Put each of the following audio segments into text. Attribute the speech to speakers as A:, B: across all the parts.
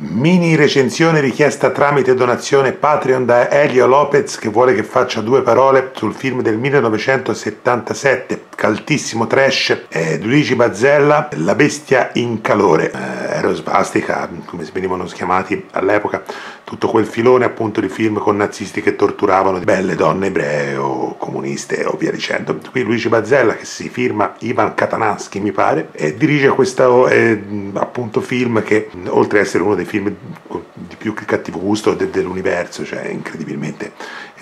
A: Mini recensione richiesta tramite donazione Patreon da Elio Lopez che vuole che faccia due parole sul film del 1977, caltissimo trash, eh, Luigi Bazzella, La bestia in calore, eh, Aerosvastica, come venivano chiamati all'epoca, tutto quel filone appunto di film con nazisti che torturavano belle donne ebree o comuniste o via dicendo. Qui Luigi Bazzella che si firma Ivan Katanansky mi pare e dirige questo eh, appunto film che oltre ad essere uno dei film più cattivo gusto de- dell'universo, cioè incredibilmente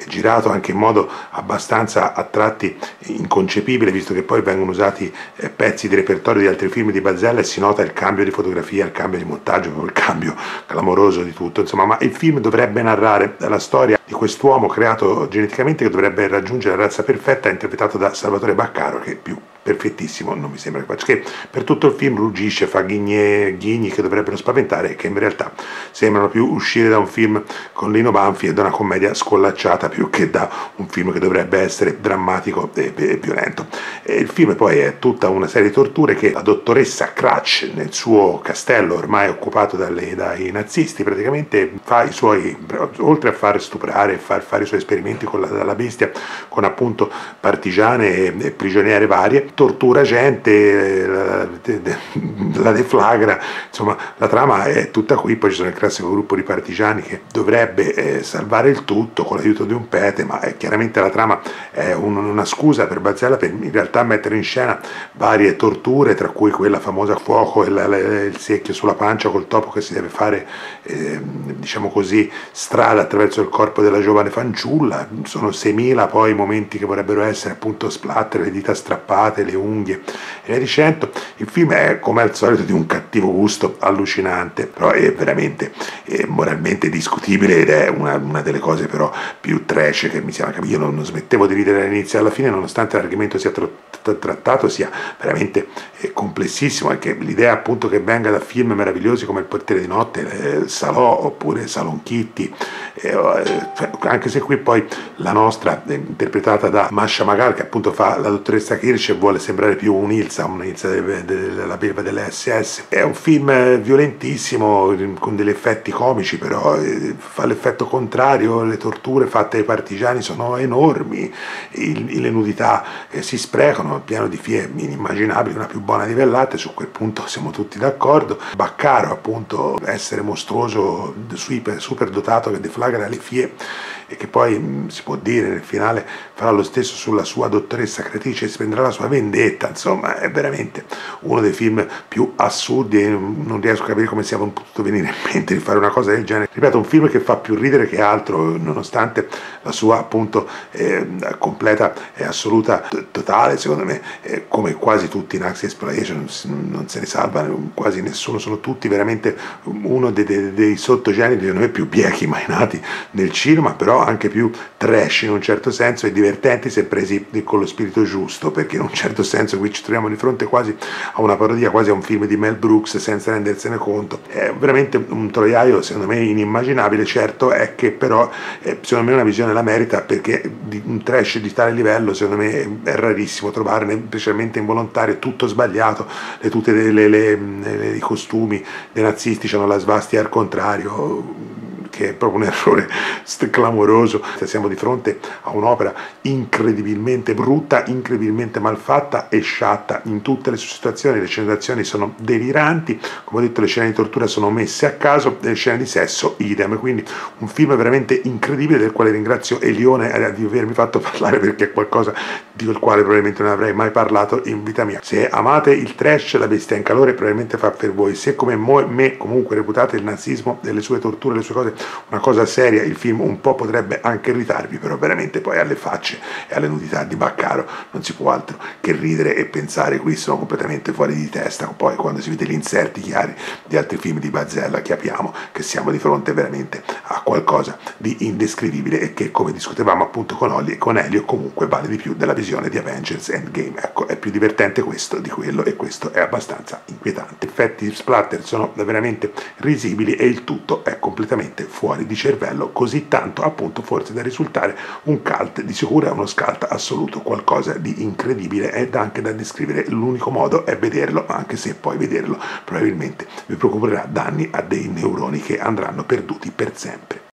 A: girato anche in modo abbastanza a tratti inconcepibile, visto che poi vengono usati eh, pezzi di repertorio di altri film di Bazzella e si nota il cambio di fotografia, il cambio di montaggio, il cambio clamoroso di tutto, insomma, ma il film dovrebbe narrare la storia di quest'uomo creato geneticamente che dovrebbe raggiungere la razza perfetta, interpretato da Salvatore Baccaro, che più perfettissimo, non mi sembra che faccia, che per tutto il film ruggisce, fa ghigne, ghigni che dovrebbero spaventare e che in realtà sembrano più uscire da un film con Lino Banfi e da una commedia scollacciata più che da un film che dovrebbe essere drammatico e, e violento. E il film poi è tutta una serie di torture che la dottoressa Crutch nel suo castello ormai occupato dalle, dai nazisti praticamente fa i suoi, oltre a far stuprare e far fare i suoi esperimenti con la, la bestia, con appunto partigiane e, e prigioniere varie, tortura gente, la, la deflagra, insomma la trama è tutta qui, poi ci sono il classico gruppo di partigiani che dovrebbe eh, salvare il tutto con l'aiuto di un pete, ma è, chiaramente la trama è un, una scusa per Bazzella per in realtà mettere in scena varie torture, tra cui quella famosa fuoco e la, la, il secchio sulla pancia col topo che si deve fare, eh, diciamo così, strada attraverso il corpo della giovane fanciulla, sono 6.000 poi momenti che vorrebbero essere appunto splatter, le dita strappate, le unghie e via dicendo. Il film è come al solito di un cattivo gusto allucinante, però è veramente è moralmente discutibile ed è una, una, delle cose però più trash che mi sembra che io non, non smettevo di ridere dall'inizio alla fine nonostante l'argomento sia tro- trattato sia veramente eh, complessissimo anche l'idea appunto che venga da film meravigliosi come Il portiere di notte, eh, Salò oppure Salon Kitty eh, cioè, anche se qui poi la nostra interpretata da Masha Magar che appunto fa la dottoressa Kirsch e vuole sembrare più un'Ilsa, un'Ilsa della belva delle SS è un film violentissimo con degli effetti comici però fa l'effetto contrario le torture fatte ai partigiani sono enormi il, le nudità eh, si sprecano pieno di fie inimmaginabili, una più buona di Vellate, su quel punto siamo tutti d'accordo. Baccaro appunto essere mostruoso, super, super dotato che deflagra le fie e che poi mm, si può dire nel finale farà lo stesso sulla sua dottoressa creatrice e si prenderà la sua vendetta, insomma è veramente uno dei film più assurdi e non riesco a capire come sia potuto venire in mente di fare una cosa del genere. Ripeto, un film che fa più ridere che altro, nonostante la sua appunto eh, completa e assoluta totale, secondo me, eh, come quasi tutti in Axie Exploration, non se ne salva quasi nessuno, sono tutti veramente uno dei, dei, dei sottogeneri, secondo me, più biechi mai nati nel cinema, però anche più trash in un certo senso e divertenti se presi con lo spirito giusto, perché in un certo senso qui ci troviamo di fronte quasi a una parodia, quasi a un film di Mel Brooks senza rendersene conto. È veramente un troiaio secondo me inimmaginabile, certo è che però eh, secondo me una visione la merita perché un trash di tale livello secondo me è rarissimo trovarne, specialmente involontario, tutto sbagliato, le, i costumi dei nazisti hanno la svastia al contrario che è proprio un errore clamoroso. Siamo di fronte a un'opera incredibilmente brutta, incredibilmente malfatta e sciatta in tutte le sue situazioni. Le scene d'azione sono deliranti, come ho detto le scene di tortura sono messe a caso, le scene di sesso idem. Quindi un film veramente incredibile del quale ringrazio Elione di avermi fatto parlare perché è qualcosa di quale probabilmente non avrei mai parlato in vita mia. Se amate il trash, la bestia in calore probabilmente fa per voi. Se come me comunque reputate il nazismo e le sue torture, le sue cose una cosa seria, il film un po' potrebbe anche irritarvi, però veramente poi alle facce e alle nudità di Baccaro non si può altro che ridere e pensare qui sono completamente fuori di testa. Poi quando si vede gli inserti chiari di altri film di Bazzella capiamo che siamo di fronte veramente a qualcosa di indescrivibile e che come discutevamo appunto con Olli e con Elio comunque vale di più della visione di Avengers Endgame. Ecco, è più divertente questo di quello e questo è abbastanza inquietante. Gli effetti splatter sono veramente risibili e il tutto è completamente fuori di cervello così tanto appunto forse da risultare un cult di sicuro è uno scalt assoluto qualcosa di incredibile ed anche da descrivere. L'unico modo è vederlo anche se poi vederlo probabilmente vi procurerà danni a dei neuroni che andranno perduti per sempre